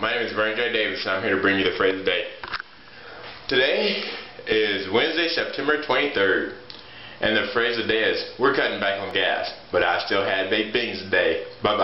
my name is Vernon J. Davis and I'm here to bring you the phrase of the day. Today is Wednesday, September 23rd, and the phrase of the day is, we're cutting back on gas, but I still had baked beans today. Bye-bye.